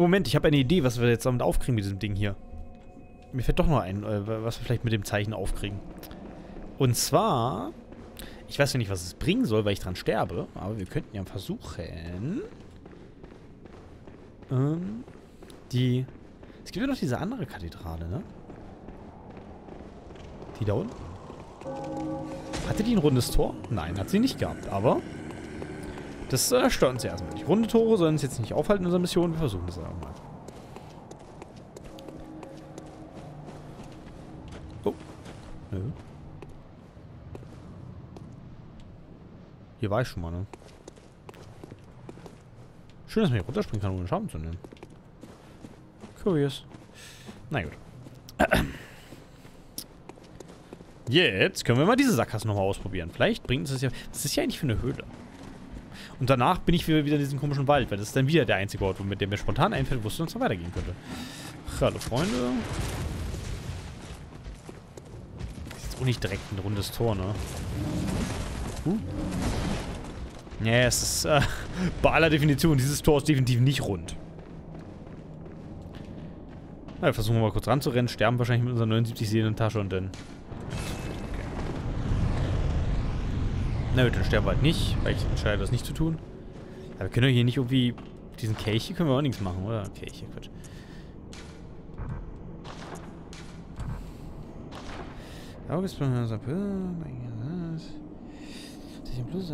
Moment, ich habe eine Idee, was wir jetzt damit aufkriegen mit diesem Ding hier. Mir fällt doch noch ein, äh, was wir vielleicht mit dem Zeichen aufkriegen. Und zwar, ich weiß ja nicht, was es bringen soll, weil ich dran sterbe, aber wir könnten ja versuchen, ähm, die, es gibt ja noch diese andere Kathedrale, ne? Die da unten. Hatte die ein rundes Tor? Nein, hat sie nicht gehabt, aber das äh, stört uns ja erstmal nicht. Runde Tore sollen uns jetzt nicht aufhalten in unserer Mission, wir versuchen das einfach mal. Oh. Nö. Hier war ich schon mal, ne? Schön, dass man hier runterspringen kann, ohne Schaden zu nehmen. Curious. Na gut. Jetzt können wir mal diese Sackgasse nochmal ausprobieren. Vielleicht bringt uns das ja... Was ist ja eigentlich für eine Höhle? Und danach bin ich wieder in diesem komischen Wald, weil das ist dann wieder der einzige Ort, mit dem mir spontan einfällt, wo es sonst noch weitergehen könnte. Hallo Freunde. Das ist jetzt auch nicht direkt ein rundes Tor, ne? Uh. Ja, es ist äh, bei aller Definition, dieses Tor ist definitiv nicht rund. Na, versuchen wir mal kurz ranzurennen, sterben wahrscheinlich mit unserer 79 Seelentasche und dann... Na dann sterben wir halt nicht, weil ich entscheide, das nicht zu tun. Aber wir können doch hier nicht irgendwie... Diesen Kelch hier können wir auch nichts machen, oder? Kelch, Quatsch. Augesprung, Plus,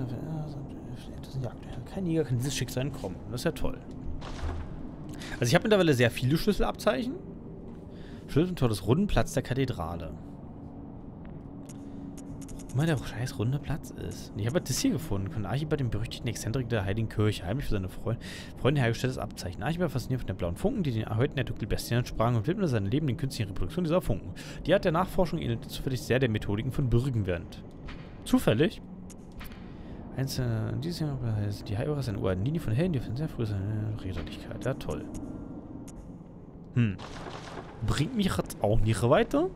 kein Jäger kann dieses Schicksal entkommen. Das ist ja toll. Also ich habe mittlerweile sehr viele Schlüsselabzeichen. Schlüssel und Tor des runden Platz der Kathedrale. Immer der scheiß runde Platz ist. Ich habe das hier gefunden. Von Archibald, dem berüchtigten Exzentrik der Heiligen Kirche, heimlich für seine Freund Freunde hergestelltes Abzeichen. Archibald fasziniert von den blauen Funken, die den heute der Dunkelbestien entsprachen und widmete sein Leben den künstlichen Reproduktion dieser Funken. Die Art der Nachforschung ähnelt zufällig sehr der Methodiken von Bürgenwend. Zufällig? Einzelne, dieses Jahr heißt die Heilbare ist eine Linie von Helden, die von sehr früh seine Räderlichkeit. Ja, toll. Hm. Bringt mich jetzt auch nicht weiter.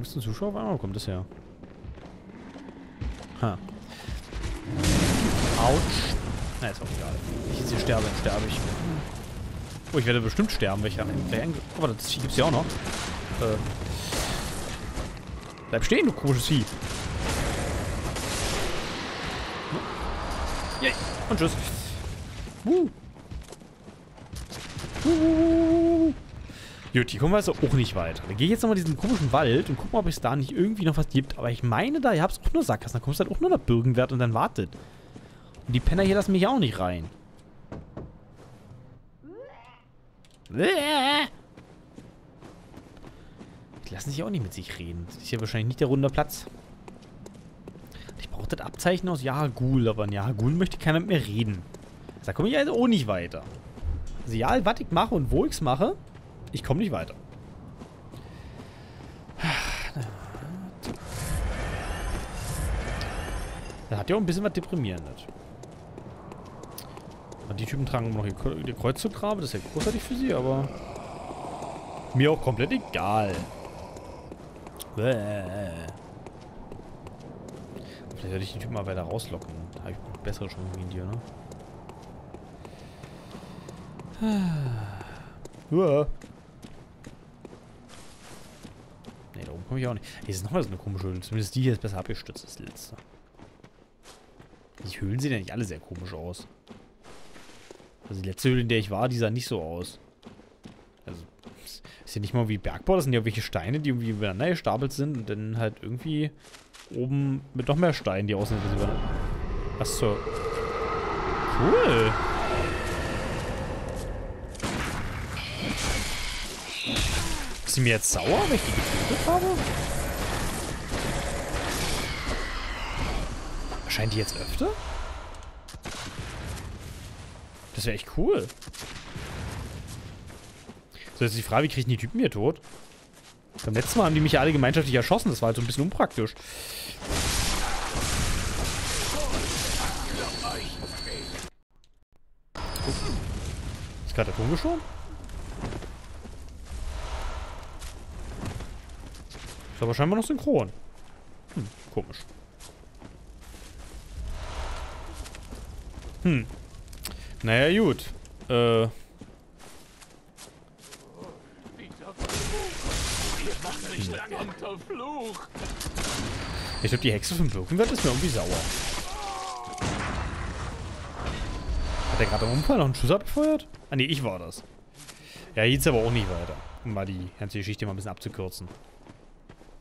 15 Zuschauer? Wo kommt das her? Ha. Autsch. Na, ist auch egal. Wenn ich jetzt hier sterbe, dann sterbe ich. Oh, ich werde bestimmt sterben, welcher Aber das Vieh gibt es ja auch noch. Äh. Bleib stehen, du komisches Vieh. Yay. Und tschüss. Uh. Uh. Gut, hier kommen wir also auch nicht weiter. Dann gehe ich jetzt nochmal diesen komischen Wald und guck mal, ob es da nicht irgendwie noch was gibt. Aber ich meine, da ihr habt auch nur Sackgassen. Da kommst du halt auch nur nach Bürgenwert und dann wartet. Und die Penner hier lassen mich auch nicht rein. Die lassen sich auch nicht mit sich reden. Das ist hier wahrscheinlich nicht der runde Platz braucht das Abzeichen aus Jahagul, aber in Jahagul möchte keiner mit mir reden. Da komme ich also auch nicht weiter. Also ja, was ich mache und wo ich es mache, ich komme nicht weiter. Das hat ja auch ein bisschen was Deprimierendes. Die Typen tragen noch ihr Kreuzzuggrabe, das ist ja großartig für sie, aber mir auch komplett egal. Bäh. Vielleicht sollte ich den Typen mal weiter rauslocken. Da habe ich bessere Chancen gegen dir, ne? Uah. Ne, da oben komme ich auch nicht. Hier ist nochmal so eine komische Höhle. Zumindest die hier ist besser abgestützt als die letzte. Die Höhlen sehen ja nicht alle sehr komisch aus. Also die letzte Höhle, in der ich war, die sah nicht so aus. Also, ist ja nicht mal wie Bergbau, das sind ja welche Steine, die irgendwie übereinander gestapelt sind und dann halt irgendwie oben mit noch mehr Steinen, die aussehen. Was zur... Cool. Sie mir jetzt sauer, wenn ich die getötet habe? Erscheint die jetzt öfter? Das wäre echt cool. So, jetzt ist die Frage, wie kriege ich die Typen hier tot? Beim letzten Mal haben die mich ja alle gemeinschaftlich erschossen. Das war halt so ein bisschen unpraktisch. Ist gerade der Ton geschoben? Ist aber scheinbar noch synchron. Hm, komisch. Hm. Naja, gut. Äh. Ich glaube, die Hexe von Birkenwald ist mir irgendwie sauer. Hat der gerade am Unfall noch einen Schuss abgefeuert? Ah ne, ich war das. Ja, jetzt aber auch nicht weiter. Um mal die ganze Geschichte mal ein bisschen abzukürzen.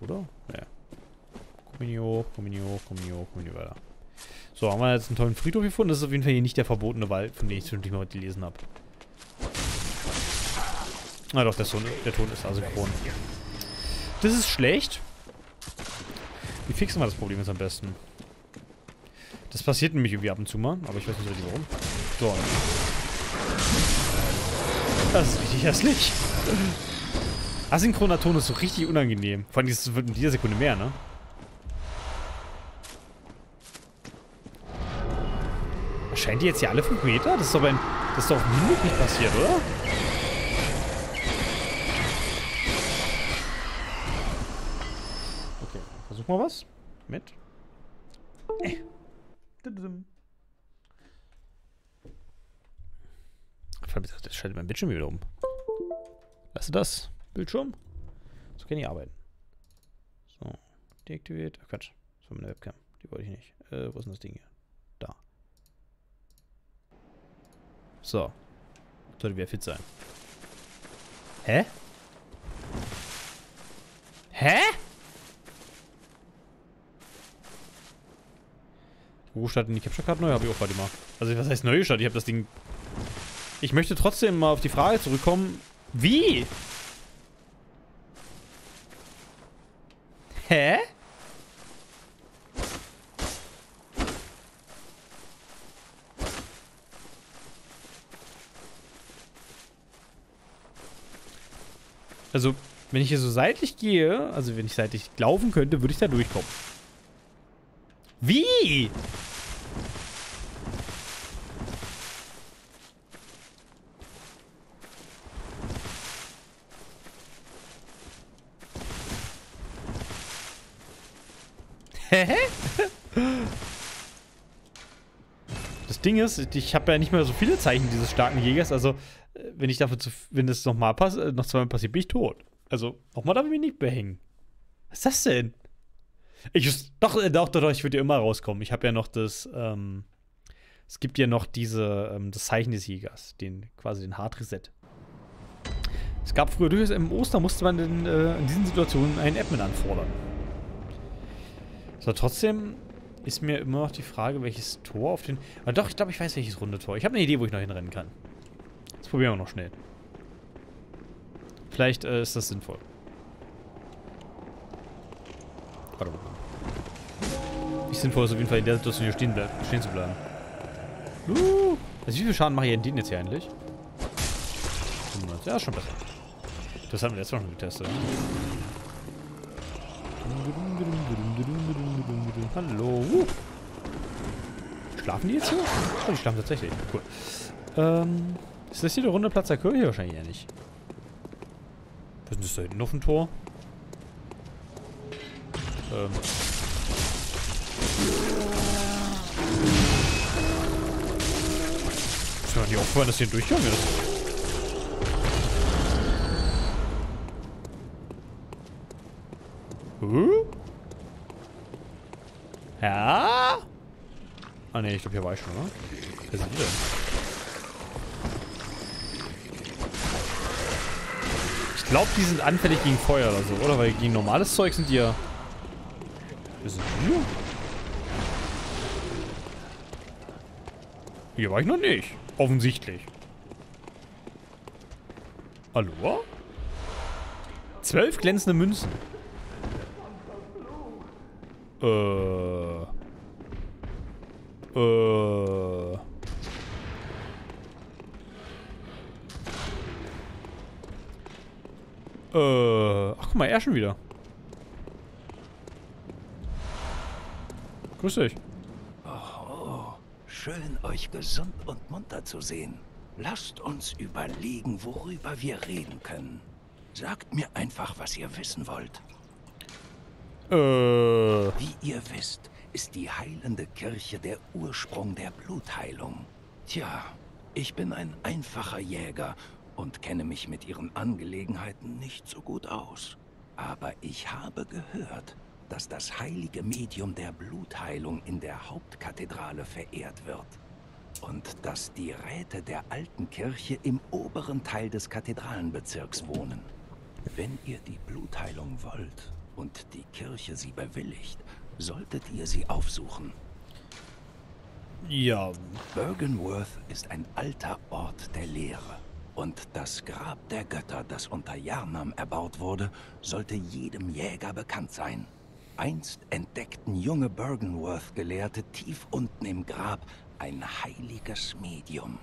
Oder? Ja. Komm hier hoch, komm hier hoch, komm hier hoch, komm hier weiter. So, haben wir jetzt einen tollen Friedhof gefunden. Das ist auf jeden Fall hier nicht der verbotene Wald, von dem ich zwischendurch mal gelesen habe. Ah doch, der, Sohn, der Ton ist asynchron. Das ist schlecht. Wie fixen wir das Problem jetzt am besten? Das passiert nämlich irgendwie ab und zu mal, aber ich weiß nicht richtig warum. So. Das ist richtig hässlich. Asynchroner Ton ist so richtig unangenehm. Vor allem, es wird in dieser Sekunde mehr, ne? Erscheint die jetzt hier alle 5 Meter? Das ist doch, ein, das ist doch auf Minute nicht passiert, oder? Okay, versuch mal was. Mit. Äh. Das schaltet mein Bildschirm wieder um. Lass das? Bildschirm? So kann ich arbeiten. So. Deaktiviert. Ach Quatsch. Das war meine Webcam. Die wollte ich nicht. Äh, wo ist denn das Ding hier? Da. So. Sollte wieder fit sein. Hä? Hä? Wo starten die Capture Card neu? Habe ich auch gerade gemacht. Also was heißt neu gestartet? Ich habe das Ding... Ich möchte trotzdem mal auf die Frage zurückkommen. Wie? Hä? Also, wenn ich hier so seitlich gehe, also wenn ich seitlich laufen könnte, würde ich da durchkommen. Wie? Hä? Ding ist, ich habe ja nicht mehr so viele Zeichen dieses starken Jägers, also äh, wenn ich dafür zu, wenn das nochmal pass, äh, noch zweimal passiert, bin ich tot. Also, nochmal darf ich mich nicht behängen. Was ist das denn? Ich, doch, äh, doch, doch, ich würde ja immer rauskommen. Ich habe ja noch das, ähm, es gibt ja noch diese, ähm, das Zeichen des Jägers, den, quasi den Hard Reset. Es gab früher durchaus im Oster musste man in, äh, in diesen Situationen einen Admin anfordern. So, trotzdem ist mir immer noch die Frage, welches Tor auf den... Aber doch, ich glaube, ich weiß, welches runde Tor. Ich habe eine Idee, wo ich noch hinrennen kann. Das probieren wir noch schnell. Vielleicht äh, ist das sinnvoll. Warte mal. Nicht sinnvoll ist auf jeden Fall in der Situation hier stehen, stehen zu bleiben. Uh, also wie viel Schaden mache ich in den jetzt hier eigentlich? Ja, ist schon besser. Das haben wir jetzt noch schon getestet. Hallo. Schlafen die jetzt hier? Oh, die schlafen tatsächlich. Cool. Ähm, ist das hier der runde Platz der Kirche? Wahrscheinlich eher nicht. Was ist das da hinten auf dem Tor? Ähm. Ist mir nicht aufgefallen, dass hier ein Durchgang ist. Huh? Ja? Ah ne, ich glaube hier war ich schon, oder? Wer sind die denn? Ich glaube, die sind anfällig gegen Feuer oder so, oder? Weil gegen normales Zeug sind die ja... Wer sind die hier? Hier war ich noch nicht. Offensichtlich. Hallo? Zwölf glänzende Münzen. Äh. Äh. Äh. Ach, guck mal, er schon wieder. Grüß dich. Oh, schön euch gesund und munter zu sehen. Lasst uns überlegen, worüber wir reden können. Sagt mir einfach, was ihr wissen wollt. Äh. Wie ihr wisst, ist die heilende Kirche der Ursprung der Blutheilung. Tja, Ich bin ein einfacher Jäger und kenne mich mit ihren Angelegenheiten nicht so gut aus. Aber ich habe gehört, dass das heilige Medium der Blutheilung in der Hauptkathedrale verehrt wird. Und dass die Räte der alten Kirche im oberen Teil des Kathedralenbezirks wohnen. Wenn ihr die Blutheilung wollt und die Kirche sie bewilligt, solltet ihr sie aufsuchen. Ja. Bergenworth ist ein alter Ort der Lehre. Und das Grab der Götter, das unter Yarnam erbaut wurde, sollte jedem Jäger bekannt sein. Einst entdeckten junge Bergenworth-Gelehrte tief unten im Grab ein heiliges Medium.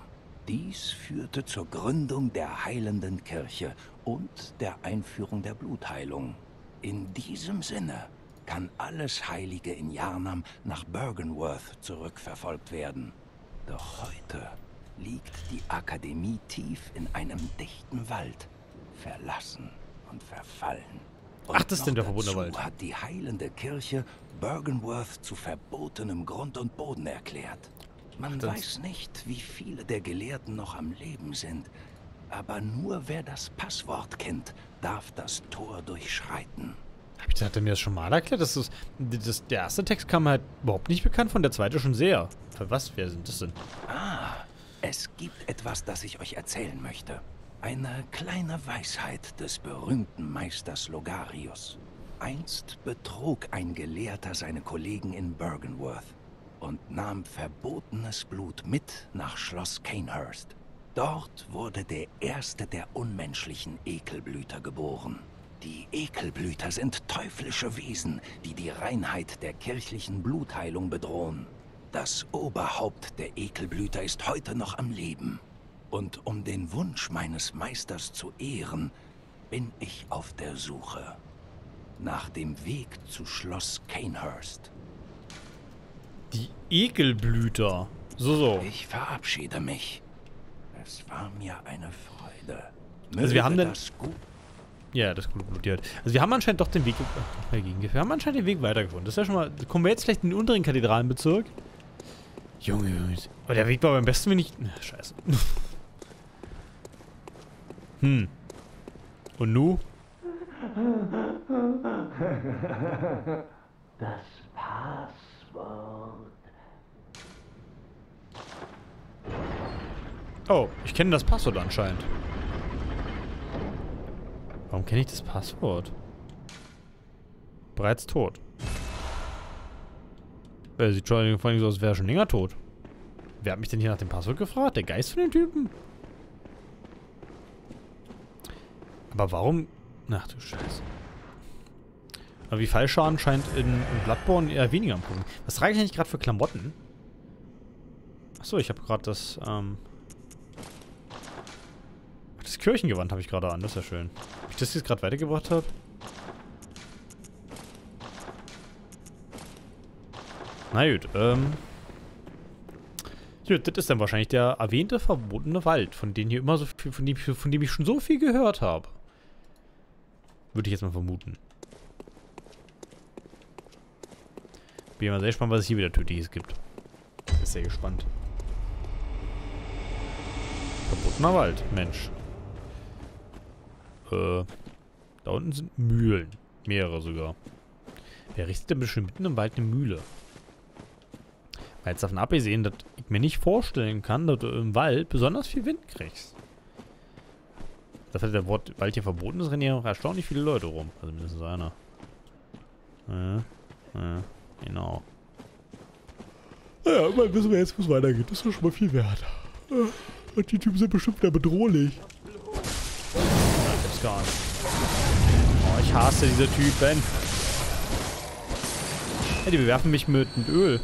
Dies führte zur Gründung der heilenden Kirche und der Einführung der Blutheilung. In diesem Sinne kann alles Heilige in Yarnam nach Bergenworth zurückverfolgt werden. Doch heute liegt die Akademie tief in einem dichten Wald, verlassen und verfallen. Und Ach, das ist denn der verbotene Wald. hat die heilende Kirche Bergenworth zu verbotenem Grund und Boden erklärt. Man das- weiß nicht, wie viele der Gelehrten noch am Leben sind, aber nur wer das Passwort kennt, darf das Tor durchschreiten. Hat er mir das schon mal erklärt? Das ist, das, der erste Text kam halt überhaupt nicht bekannt von, der zweite schon sehr. Für was? Wer sind das denn? Ah, es gibt etwas, das ich euch erzählen möchte. Eine kleine Weisheit des berühmten Meisters Logarius. Einst betrog ein Gelehrter seine Kollegen in Bergenworth und nahm verbotenes Blut mit nach Schloss Canehurst. Dort wurde der erste der unmenschlichen Ekelblüter geboren. Die Ekelblüter sind teuflische Wesen, die die Reinheit der kirchlichen Blutheilung bedrohen. Das Oberhaupt der Ekelblüter ist heute noch am Leben. Und um den Wunsch meines Meisters zu ehren, bin ich auf der Suche. Nach dem Weg zu Schloss Canehurst. Die Ekelblüter. So, so. Ich verabschiede mich. Es war mir eine Freude. Also wir haben Möge das gut Ja, das gute Blut hier. Also wir haben anscheinend doch den Weg... Ach, gegen- Wir haben anscheinend den Weg weitergefunden. Das ist ja schon mal... Kommen wir jetzt vielleicht in den unteren Kathedralenbezirk? Junge, Junge. Aber der Weg war beim besten, wenn ich... Ach, scheiße. hm. Und nu? Das Passwort. Oh, ich kenne das Passwort anscheinend. Warum kenne ich das Passwort? Bereits tot. Er sieht schon vor allem so aus, als wäre er schon länger tot. Wer hat mich denn hier nach dem Passwort gefragt? Der Geist von dem Typen? Aber warum... Ach du Scheiße. Aber wie Fallschaden scheint in, in Bloodborne eher weniger am Punkt. Was trage ich eigentlich gerade für Klamotten? Achso, ich habe gerade das, ähm... Das Kirchengewand habe ich gerade an, das ist ja schön. Das jetzt gerade weitergebracht habe? Na gut, ähm... Gut, das ist dann wahrscheinlich der erwähnte verbotene Wald, von dem hier immer so viel, von dem, von dem ich schon so viel gehört habe. Würde ich jetzt mal vermuten. Bin mal sehr gespannt, was es hier wieder Tödliches gibt. Ist sehr gespannt. Verbotener Wald, Mensch. Äh, da unten sind Mühlen. Mehrere sogar. Wer richtet denn bestimmt mitten im Wald eine Mühle? Weil jetzt davon abgesehen, dass ich mir nicht vorstellen kann, dass du im Wald besonders viel Wind kriegst. Dafür der Wort Wald hier verboten ist, rennen hier noch erstaunlich viele Leute rum. Also mindestens einer. Ja, ja, genau. Naja, mal wissen wir jetzt, wo es weitergeht. Das ist schon mal viel wert. Und die Typen sind bestimmt wieder bedrohlich. Ich nicht. Oh, ich hasse diese Typen. Ja, die bewerfen mich mit, mit Öl.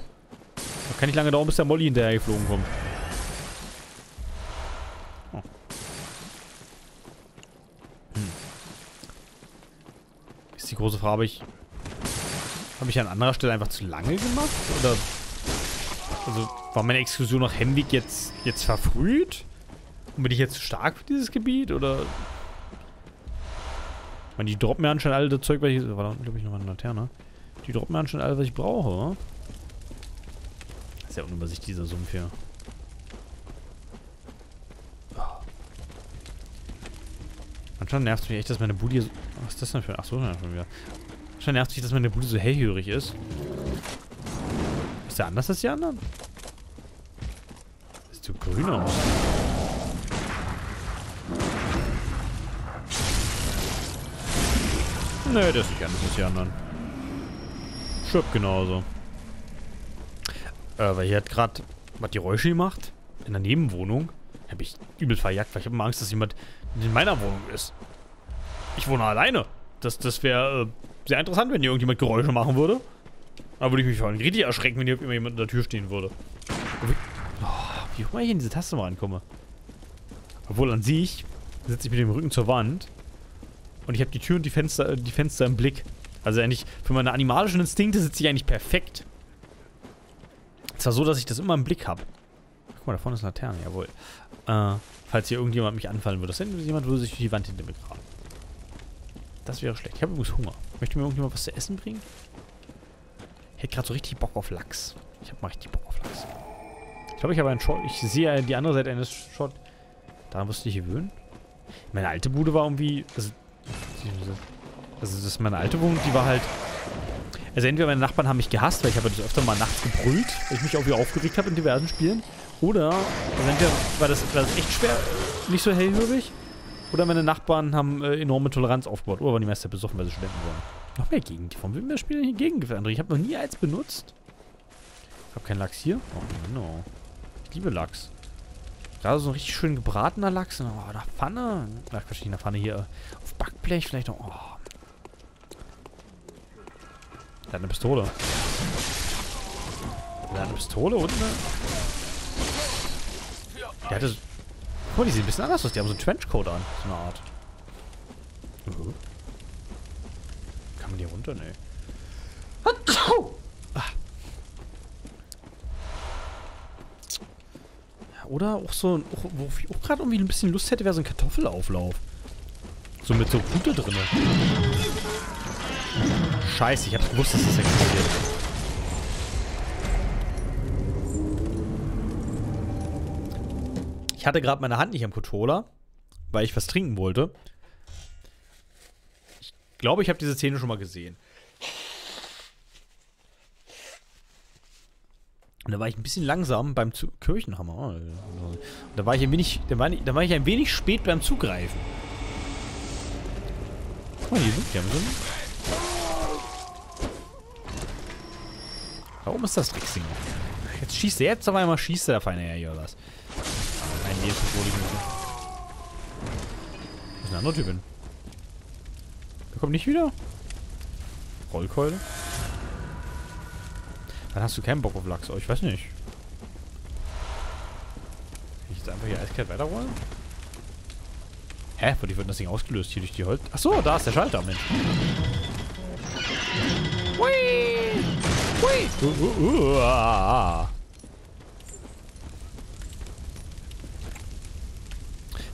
Da kann nicht lange dauern, bis der Molly hinterher geflogen kommt. Oh. Hm. Ist die große Frage, habe ich... Habe ich an anderer Stelle einfach zu lange gemacht? Oder... Also, war meine Exkursion nach Hemwig jetzt, jetzt verfrüht? Und bin ich jetzt zu stark für dieses Gebiet? Oder... Ich meine, die droppen mir anscheinend alle das Zeug, weil ich... War da unten, glaube ich, noch eine Laterne. Die droppen mir anscheinend alle, was ich brauche. oder? Ist ja unübersichtlich, dieser Sumpf hier. Anscheinend nervt es mich echt, dass meine Bude so... Was ist das denn für... Achso, ja, schon wieder. Anscheinend nervt es mich, dass meine Bude so hellhörig ist. Ist der anders als die anderen? Ist so grün aus. Nee, der ist nicht anders als die anderen. Schirp genauso. Äh, weil hier hat gerade was die Räusche gemacht. In der Nebenwohnung. Hab ich übel verjagt, weil ich habe immer Angst, dass jemand in meiner Wohnung ist. Ich wohne alleine. Das, das wäre äh, sehr interessant, wenn hier irgendjemand Geräusche machen würde. Da würde ich mich vor allem richtig erschrecken, wenn hier immer jemand in der Tür stehen würde. Wie, oh, wie auch immer ich in diese Taste mal rankomme. Obwohl an sich sitze ich mit dem Rücken zur Wand und ich habe die Tür und die Fenster, die Fenster im Blick. Also eigentlich für meine animalischen Instinkte sitze ich eigentlich perfekt. Es war so, dass ich das immer im Blick habe. Guck mal, da vorne ist eine Laterne, jawohl. Äh, falls hier irgendjemand mich anfallen würde. Das hinten jemand würde sich durch die Wand hinter mir graben. Das wäre schlecht. Ich habe übrigens Hunger. Möchte mir irgendjemand was zu essen bringen? Ich hätte gerade so richtig Bock auf Lachs. Ich habe mal richtig Bock auf Lachs. Ich glaube, ich habe einen Shot. Ich sehe die andere Seite eines Shot. Daran wirst du dich gewöhnen. Meine alte Bude war irgendwie... Also, also das ist meine alte Wohnung, die war halt... Also entweder meine Nachbarn haben mich gehasst, weil ich habe das öfter mal nachts gebrüllt, weil ich mich irgendwie aufgeregt habe in diversen Spielen. Oder, also entweder war das, war das echt schwer, nicht so hellhörig. Oder meine Nachbarn haben äh, enorme Toleranz aufgebaut. Oder waren die meiste besoffen, weil sie Studenten waren. Noch mehr Gegend. Warum will mir das Spiel hier Gegengifte, André? Ich habe noch nie eins benutzt. Ich habe keinen Lachs hier. Oh, no. Ich liebe Lachs. Da so ein richtig schön gebratener Lachs. Oh, in der Pfanne. Ach, Quatsch, in der Pfanne hier. Auf Backblech vielleicht noch. Oh, der hat eine Pistole. Der hat eine Pistole und eine... Der hatte... Guck mal, die sehen ein bisschen anders aus. Die haben so einen Trenchcoat an. So eine Art. Uh. Kann man die runter? Nee. Oder auch so, auch, wo ich auch gerade irgendwie ein bisschen Lust hätte, wäre so ein Kartoffelauflauf. So mit so Pute drin. Scheiße, ich hab's gewusst, dass das explodiert. Ich hatte gerade meine Hand nicht am Controller, weil ich was trinken wollte. Ich glaube, ich habe diese Szene schon mal gesehen. Und da war ich ein bisschen langsam beim Zu Kirchenhammer. Und da war ich ein wenig, da war, da war ich ein wenig spät beim Zugreifen. Guck mal, hier, die haben so ist das Drecksding. Jetzt schießt er, jetzt auf einmal schießt der Feine her hier, oder was? Nein, nee, ist nicht Das ist ein anderer Typ. Der kommt nicht wieder? Rollkeule? Dann hast du keinen Bock auf Lachs. Oh, ich weiß nicht. Kann ich jetzt einfach hier eiskalt weiterrollen? Hä? Wodurch wird das Ding ausgelöst? Hier durch die Holz... Achso, da ist der Schalter, Mensch. Hui! Hui! Uh, uh, uh, ah.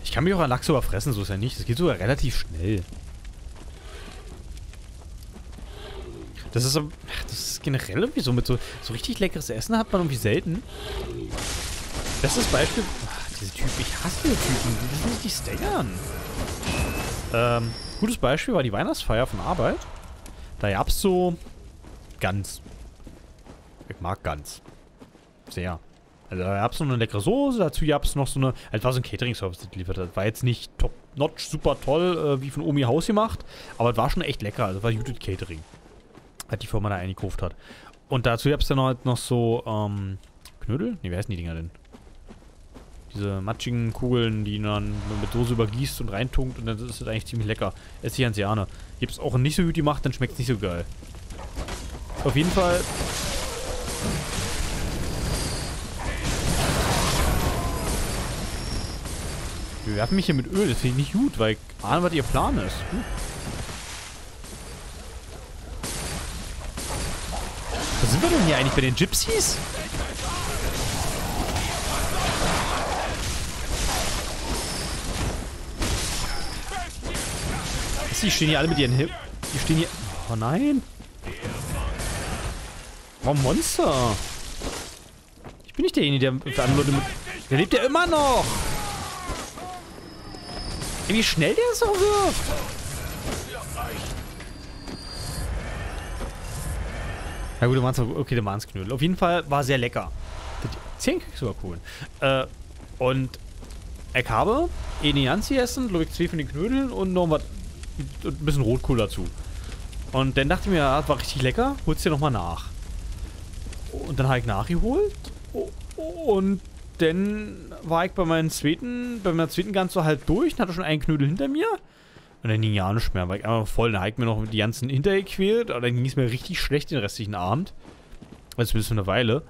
Ich kann mich auch an Lachs überfressen, so ist ja nicht. Das geht sogar relativ schnell. Das ist, ist generell irgendwie so mit so, so richtig leckeres Essen hat man irgendwie selten. Bestes Beispiel. Ach, diese Typen, ich hasse diese Typen. Die sich nicht staggern. Ähm, gutes Beispiel war die Weihnachtsfeier von Arbeit. Da gab's so Gans. Ich mag Gans. Sehr. Also da gab es noch eine leckere Soße, dazu gab es noch so eine, es war so ein Catering-Service, das geliefert hat. War jetzt nicht top-notch, super toll, äh, wie von Omi Haus gemacht, aber es war schon echt lecker, also war Judith Catering. Hat die Firma da eingekauft hat. Und dazu gab es dann halt noch so, ähm, Knödel? Ne, wie heißen die Dinger denn? Diese matschigen Kugeln, die man mit Dose übergießt und reintunkt und dann ist das eigentlich ziemlich lecker. Esse ich ganz gerne. Gibt es auch nicht so gut gemacht, dann schmeckt es nicht so geil. Auf jeden Fall Wir werfen mich hier mit Öl. Das finde ich nicht gut, weil ich ahne, was ihr Plan ist. Hm. Sind wir denn hier eigentlich? Bei den Gypsies? Die stehen hier alle mit ihren Hip. Die stehen hier... Oh nein. Oh, Monster. Ich bin nicht derjenige, der für andere Leute mit... Der lebt ja immer noch. Wie schnell der so wirft. Ja gut, der waren okay, der waren Knödel. Auf jeden Fall war sehr lecker. Zehn Kekse war cool. Äh, und ich habe eine Janzi essen, glaube ich, zwei von den Knödeln und noch was, ein bisschen Rotkohl dazu. Und dann dachte ich mir, das war richtig lecker, holst dir nochmal nach. Und dann habe ich nachgeholt und dann war ich bei meinem zweiten, bei meiner zweiten Gans so halb durch und hatte schon einen Knödel hinter mir. Und dann ging ja nicht mehr, weil ich einfach voll, dann ich mir noch die ganzen hintergequält, aber dann ging es mir richtig schlecht den restlichen Abend. Also bis für eine Weile.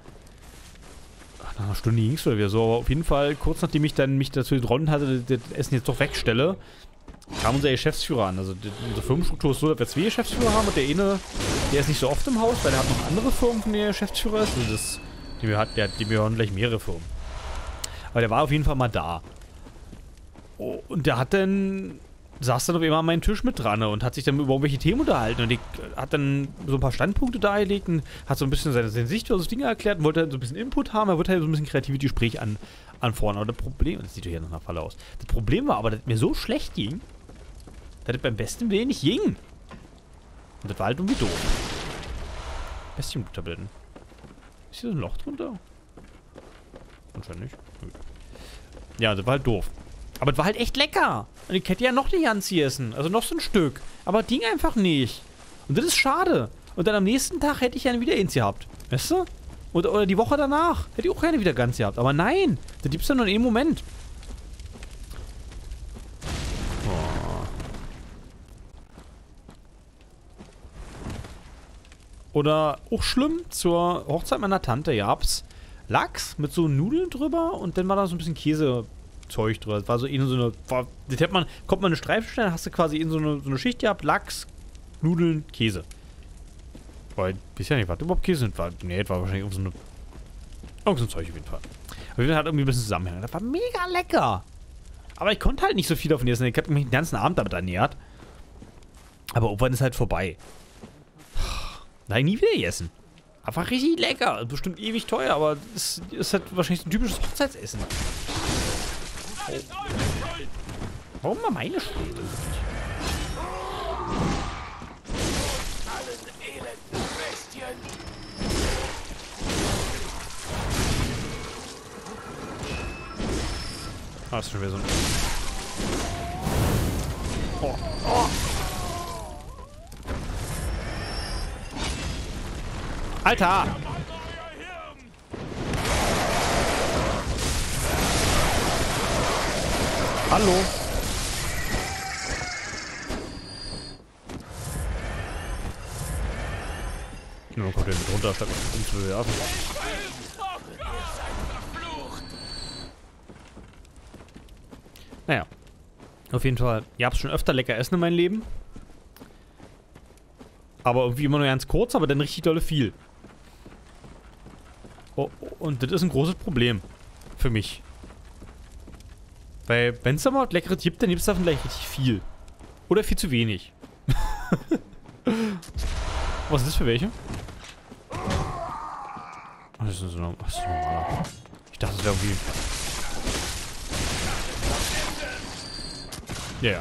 Nach einer Stunde ging es wieder so, aber auf jeden Fall, kurz nachdem ich dann mich dazu gedronnen hatte, das Essen jetzt doch wegstelle, kam unser Geschäftsführer an. Also unsere Firmenstruktur ist so, dass wir zwei Geschäftsführer haben und der eine, der ist nicht so oft im Haus, weil der hat noch andere Firmen, von der Geschäftsführer ist. Also das, die, hat, der, die gehören gleich mehrere Firmen. Aber der war auf jeden Fall mal da. Oh, und der hat dann saß dann auf einmal an meinem Tisch mit dran und hat sich dann über irgendwelche Themen unterhalten und ich, hat dann so ein paar Standpunkte dargelegt und hat so ein bisschen seine, seine Sicht so Dinge erklärt und wollte halt so ein bisschen Input haben, er wollte halt so ein bisschen kreatives Gespräch an, anfordern. Aber das Problem, das sieht doch hier nach einer Falle aus, das Problem war aber, dass es mir so schlecht ging, dass es beim besten Willen nicht ging. Und das war halt irgendwie doof. Bestientabletten. Ist hier so ein Loch drunter? Anscheinend nicht. Ja, das war halt doof. Aber es war halt echt lecker. Und ich hätte ja noch die Janzi essen. Also noch so ein Stück. Aber ging einfach nicht. Und das ist schade. Und dann am nächsten Tag hätte ich ja wieder eins gehabt. Weißt du? Oder, oder die Woche danach. Hätte ich auch gerne wieder ganz gehabt. Aber nein. Da gibt es ja nur in einem Moment. Oh. Oder auch schlimm, zur Hochzeit meiner Tante gab's Lachs mit so Nudeln drüber und dann war da so ein bisschen Käse Zeug drüber. Das war so in so eine. War, das hätte man, kommt man eine Streifenstelle, hast du quasi in so eine, so eine Schicht gehabt, Lachs, Nudeln, Käse. Weil, ja nicht, was überhaupt Käse sind. War, nee, das war wahrscheinlich irgend so eine. Irgend so ein Zeug auf jeden Fall. Aber jeden hat irgendwie ein bisschen Zusammenhang. Das war mega lecker. Aber ich konnte halt nicht so viel davon essen. Ich habe mich den ganzen Abend damit ernährt. Aber irgendwann ist halt vorbei. Nein, nie wieder gegessen. Einfach richtig lecker. Bestimmt ewig teuer, aber es ist halt wahrscheinlich ein typisches Hochzeitsessen. Warum mal meine Schuld? Ah, ist schon wieder so ein... Oh, oh. Alter! Hallo. Nur kommt der mit runter, statt uns zu bewerfen. Naja. Auf jeden Fall. Ihr habt schon öfter lecker Essen in meinem Leben. Aber irgendwie immer nur ganz kurz, aber dann richtig dolle viel. Oh, und das ist ein großes Problem. Für mich. Weil, wenn es da mal Leckeres gibt, dann gibt es davon gleich richtig viel. Oder viel zu wenig. was ist das für welche? Das ist so normaler. Ich dachte, das wäre irgendwie... Ja, ja.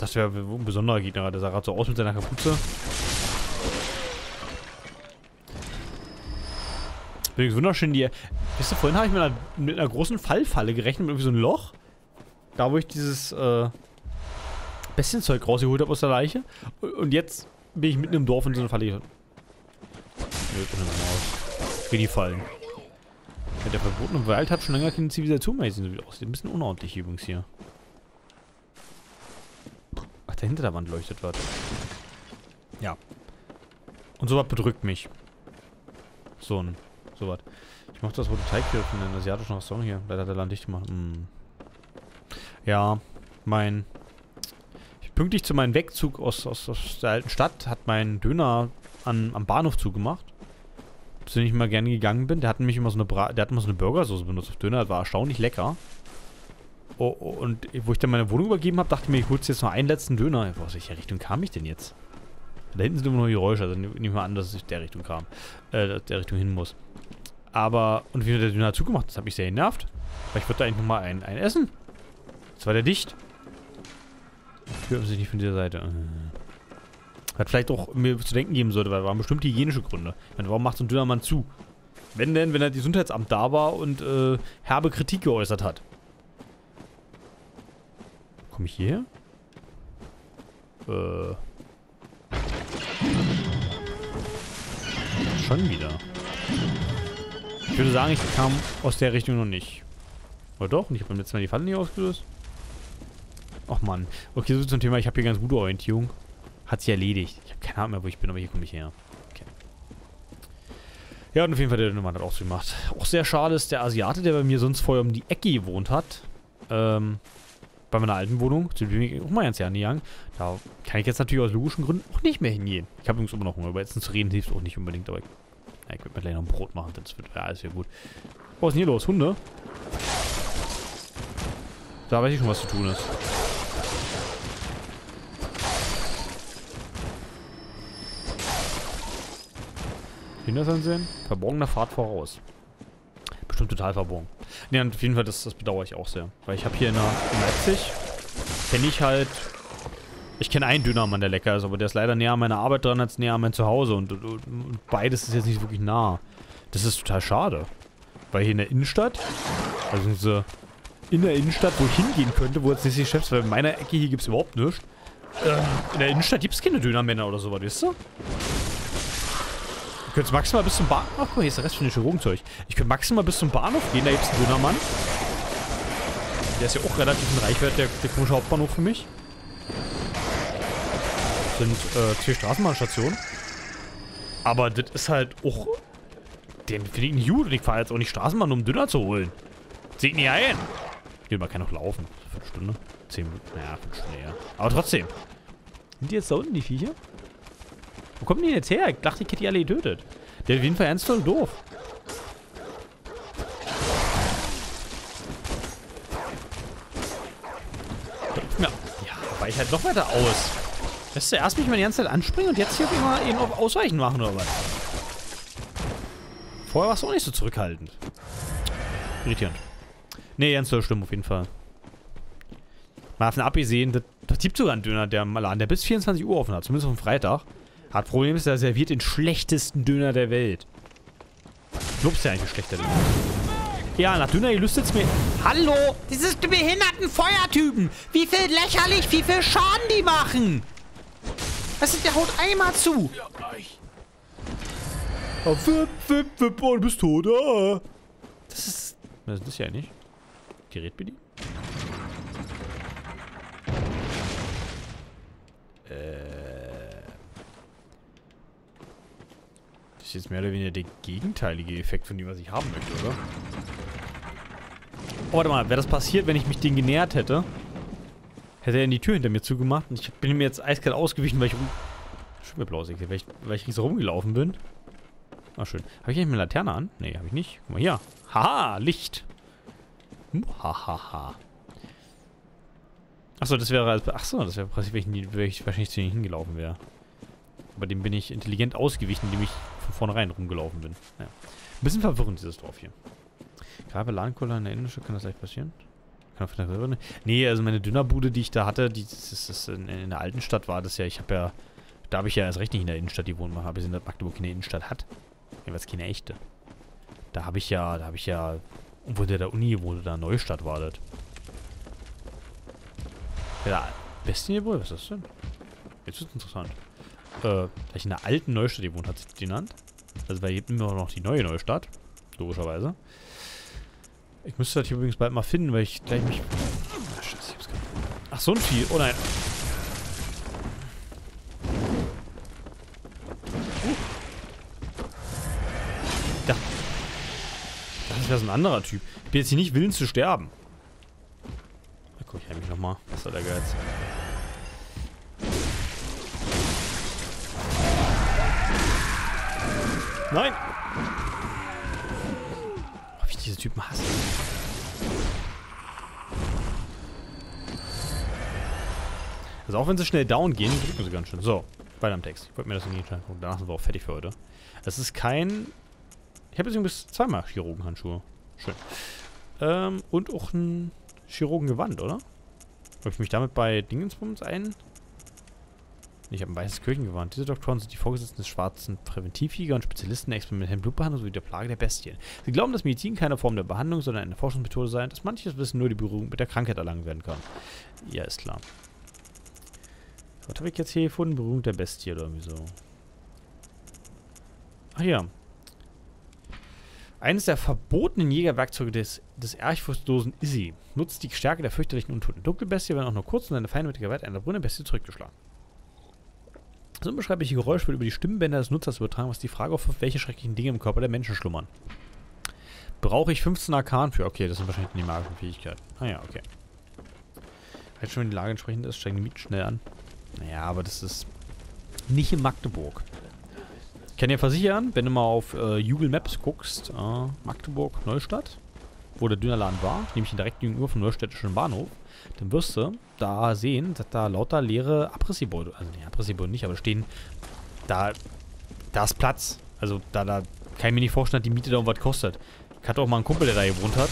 Das wäre ein besonderer Gegner. Der sah gerade so aus mit seiner Kapuze. Übrigens wunderschön die... Wisst ihr, vorhin habe ich mit einer, mit einer, großen Fallfalle gerechnet, mit irgendwie so einem Loch. Da, wo ich dieses, äh, Bestienzeug rausgeholt habe aus der Leiche. Und jetzt bin ich mitten im Dorf in so einer Falle. Nö, ich bin die Fallen. Ja, der verbotene Wald hat schon länger keine Zivilisation mehr. Sieht aus. Sieht ein bisschen unordentlich übrigens hier. Ach, dahinter der Wand leuchtet was. Ja. Und sowas bedrückt mich. So ein sowas. Ich mach das von den asiatischen Restaurant hier. Leider hat der Land dicht gemacht. Hm. Ja, mein... Pünktlich zu meinem Wegzug aus, aus, aus der alten Stadt hat mein Döner an, am Bahnhof zugemacht. Zu dem ich immer gerne gegangen bin. Der hat nämlich immer so eine Bra der hat immer so eine Burgersoße benutzt auf Döner. Das war erstaunlich lecker. Oh, oh, und wo ich dann meine Wohnung übergeben habe, dachte ich mir, ich hole jetzt noch einen letzten Döner. Aus welcher Richtung kam ich denn jetzt? Da hinten sind immer nur Geräusche, also nehme ich mal an, dass ich der Richtung kam. Äh, der Richtung hin muss. Aber, und wie der Döner zugemacht, das hat mich sehr genervt. Weil ich wollte eigentlich nochmal ein, ein essen. Jetzt war der dicht. Tür öffnet sich nicht von dieser Seite. Äh. Hat vielleicht auch mir zu denken geben sollte, weil da waren bestimmt hygienische Gründe. Meine, warum macht so ein Dönermann zu? Wenn denn, wenn er Gesundheitsamt da war und äh, herbe Kritik geäußert hat. Komme ich hierher? Äh. Schon wieder. Ich würde sagen, ich kam aus der Richtung noch nicht. Oder doch? Und ich habe beim letzten Mal die Falle nicht ausgelöst? Ach man. Okay, so zum Thema, ich habe hier ganz gute Orientierung. Hat sich erledigt. Ich habe keine Ahnung mehr, wo ich bin, aber hier komme ich her. Okay. Ja, und auf jeden Fall der Nummer hat auch so gemacht. Auch sehr schade ist der Asiate, der bei mir sonst vorher um die Ecke gewohnt hat. Ähm, bei meiner alten Wohnung, zu dem ich auch mal ganz gerne gegangen. Da kann ich jetzt natürlich aus logischen Gründen auch nicht mehr hingehen. Ich habe übrigens immer noch Hunger, aber jetzt zu reden hilft auch nicht unbedingt, aber ich, ja, ich würde mir gleich noch ein Brot machen, das wird ja alles wieder gut. Was ist denn hier los? Hunde? Da weiß ich schon, was zu tun ist. Hindersansehen? Verborgener Fahrt voraus. Bestimmt total verborgen. Ne, auf jeden Fall, das, das bedauere ich auch sehr. Weil ich habe hier in, der, in Leipzig, kenne ich halt, ich kenne einen Dönermann, der lecker ist, aber der ist leider näher an meiner Arbeit dran als näher an mein Zuhause. Und, und, und beides ist jetzt nicht wirklich nah. Das ist total schade. Weil hier in der Innenstadt, also so in der Innenstadt, wo ich hingehen könnte, wo jetzt nicht die Chefs, weil in meiner Ecke hier gibt es überhaupt nichts. Ähm, in der Innenstadt gibt es keine Dönermänner oder sowas, weißt du? Ich könnte maximal bis zum Bahnhof... Ach, guck mal, hier ist der Rest von dem Chirurgenzeug. Ich könnte maximal bis zum Bahnhof gehen, da gibt es einen Dönermann. Der ist ja auch relativ in Reichweite, der, der komische Hauptbahnhof für mich. Sind äh, zwei Straßenbahnstationen. Aber das ist halt auch... Den finde ich nicht gut und ich fahre jetzt auch nicht Straßenbahn, um Döner zu holen. Sieht nicht ein. Hier, man kann noch laufen. Viertelstunde. Zehn Minuten. Naja, Viertelstunde, ja. Aber trotzdem. Sind die jetzt da unten, die Viecher? Wo kommen die jetzt her? Ich dachte, ich hätte die alle getötet. Der ist auf jeden Fall ernst und doof. Ja, ja, weicht halt noch weiter aus. Lässt du erst mich mal die ganze Zeit anspringen und jetzt hier immer eben auf Ausweichen machen oder was? Vorher warst du auch nicht so zurückhaltend. Irritierend. Nee, ganz so schlimm auf jeden Fall. Mal davon abgesehen, das, gibt sogar einen Döner, der Laden, der bis 24 Uhr offen hat, zumindest am Freitag. Hat Problem ist, er serviert den schlechtesten Döner der Welt. Du ja eigentlich, schlechter Döner? Ja, nach Döner gelüstet's mir. Hallo! Diese behinderten Feuertypen! Wie viel lächerlich, wie viel Schaden die machen! Das ist der haut einmal zu! Ah, wip, wip, wip, oh, du bist tot, ah. Das ist... Das ist ja nicht. Gerät bedienen? Äh. Das ist jetzt mehr oder weniger der gegenteilige Effekt von dem, was ich haben möchte, oder? Oh, warte mal, wäre das passiert, wenn ich mich den genähert hätte? Hätte er die Tür hinter mir zugemacht und ich bin mir jetzt eiskalt ausgewichen, weil ich rum... Schon mir blausig, weil ich, weil ich ringsherum gelaufen bin. Ah, schön. Habe ich eigentlich eine Laterne an? Nee, habe ich nicht. Guck mal hier. Haha, Licht. Hahaha. Achso, das wäre Achso, das wäre passiert, wenn ich, wahrscheinlich zu ihnen hingelaufen wäre. Bei dem bin ich intelligent ausgewichen, indem ich von vornherein rumgelaufen bin. Ja. Ein bisschen verwirrend, dieses Dorf hier. Gerade Ladenkoller in der Innenstadt, kann das leicht passieren? Nee, also meine Dünnerbude, die ich da hatte, die das ist in, in, der alten Stadt war das ja, ich habe ja, da habe ich ja erst recht nicht in der Innenstadt Wohnung, habe ich in der Magdeburg in der Innenstadt hat. Jedenfalls keine echte. Da habe ich ja, da habe ich ja wo der der Uni, wo da Neustadt war das. Ja, Bestien wohl, was ist das denn? Jetzt ist es interessant. Äh, da ich in der alten Neustadt gewohnt hat sich die genannt. Also weil hier immer noch die neue Neustadt. Logischerweise. Ich müsste das hier übrigens bald mal finden, weil ich gleich mich... Ach, Scheiße, ich hab's Ach, so ein Vieh. Oh nein. Das wäre so ein anderer Typ. Ich bin jetzt hier nicht willens zu sterben. Na guck, ich mich nochmal. Was soll der Geiz? Nein! Diese Typen hasse. Also auch wenn sie schnell down gehen, drücken sie ganz schön. So, weiter am Text. Ich wollte mir das nicht angucken. Danach sind wir auch fertig für heute. Es ist kein ich habe jetzt übrigens zweimal Chirurgenhandschuhe. Schön. Ähm, und auch ein Chirurgengewand, oder? Ob ich mich damit bei Dingensbums ein... Ich habe ein weißes Kirchengewand. Diese Doktoren sind die Vorgesetzten des schwarzen Präventivjäger und Spezialisten der experimentellen Blutbehandlung sowie der Plage der Bestien. Sie glauben, dass Medizin keine Form der Behandlung, sondern eine Forschungsmethode sei, dass manches Wissen nur die Berührung mit der Krankheit erlangen werden kann. Ja, ist klar. Was habe ich jetzt hier gefunden? Berührung der Bestie oder irgendwie so. Ach ja. Eines der verbotenen Jägerwerkzeuge des, des ehrfurchtlosen Izzy nutzt die Stärke der fürchterlichen untoten Dunkelbestie, wenn auch nur kurz und seine Feinde mit einer brünnenden Bestie zurückgeschlagen. Das unbeschreibliche Geräusch wird über die Stimmbänder des Nutzers übertragen, was die Frage aufwirft, welche schrecklichen Dinge im Körper der Menschen schlummern. Brauche ich 15 Arkan für? Okay, das sind wahrscheinlich die magischen Fähigkeiten. Ah ja, okay. Jetzt schon, wenn die Lage entsprechend ist, steigen die Mieten schnell an. Naja, aber das ist nicht in Magdeburg. Ich kann dir versichern, wenn du mal auf äh, Google Maps guckst, äh, Magdeburg, Neustadt, wo der Dönerladen war, nämlich direkt gegenüber vom Neustädtischen Bahnhof, dann wirst du da sehen, dass da lauter leere Abrissgebäude, also nicht Abrissgebäude nicht, aber stehen, da, da ist Platz. Also da, da kann ich mir nicht vorstellen, dass die Miete da irgendwas kostet. Ich hatte auch mal einen Kumpel, der da gewohnt hat.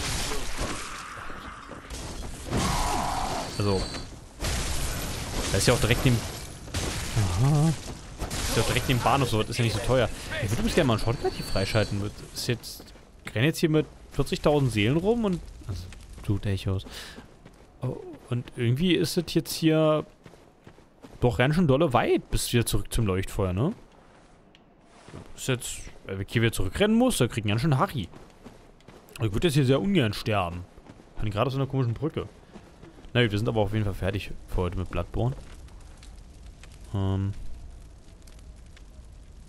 Also, da ist ja auch direkt dem... Ist ja auch direkt dem Bahnhof, so das ist ja nicht so teuer. Ich würde mich gerne mal einen Shortcut hier freischalten. Ist jetzt... Ich renne jetzt hier mit 40.000 Seelen rum und... Also, Blut Echos. Oh, und irgendwie ist es jetzt hier doch ganz schön dolle weit bis wieder zurück zum Leuchtfeuer, ne? Ist jetzt, wenn ich hier wieder zurückrennen muss, da kriegen ganz schön Harry. Ich würde jetzt hier sehr ungern sterben. Kann ich gerade aus einer komischen Brücke. Na gut, wir sind aber auf jeden Fall fertig für heute mit Bloodborne. Ähm.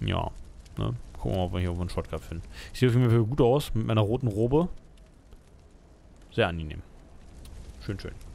Ja. Ne? Gucken wir mal, ob wir hier irgendwo einen Shotgun finden. Ich sehe auf jeden Fall gut aus mit meiner roten Robe. Sehr angenehm. Schön, schön.